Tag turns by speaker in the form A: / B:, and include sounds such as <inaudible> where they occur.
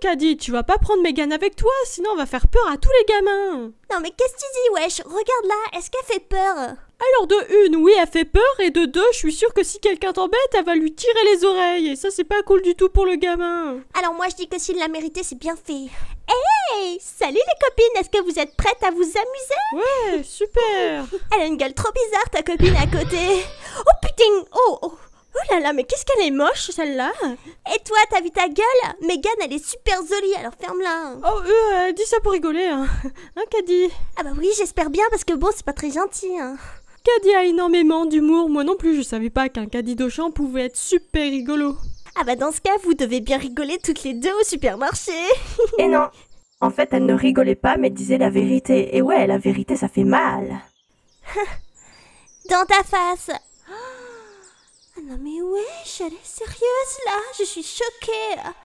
A: Caddy, tu vas pas prendre Megan avec toi, sinon on va faire peur à tous les gamins.
B: Non mais qu'est-ce que tu dis, wesh? Regarde là, est-ce qu'elle fait peur?
A: Alors de une, oui, elle fait peur, et de deux, je suis sûre que si quelqu'un t'embête, elle va lui tirer les oreilles, et ça c'est pas cool du tout pour le gamin.
B: Alors moi je dis que s'il l'a mérité, c'est bien fait. Hey Salut les copines, est-ce que vous êtes prêtes à vous amuser?
A: Ouais, super. <laughs>
B: Elle a une gueule trop bizarre ta copine à côté.
A: Là là, mais qu'est-ce qu'elle est moche celle-là?
B: Et toi, t'as vu ta gueule? Megan, elle est super jolie, alors ferme-la.
A: Oh, euh, elle dit ça pour rigoler, hein. Hein, Caddy?
B: Ah bah oui, j'espère bien, parce que bon, c'est pas très gentil, hein.
A: Caddy a énormément d'humour, moi non plus, je savais pas qu'un Caddy d'Auchan pouvait être super rigolo.
B: Ah bah dans ce cas, vous devez bien rigoler toutes les deux au supermarché. <laughs>
C: Et non En fait, elle ne rigolait pas, mais disait la vérité. Et ouais, la vérité, ça fait mal.
B: Dans ta face non mais wesh, elle est sérieuse là Je suis choquée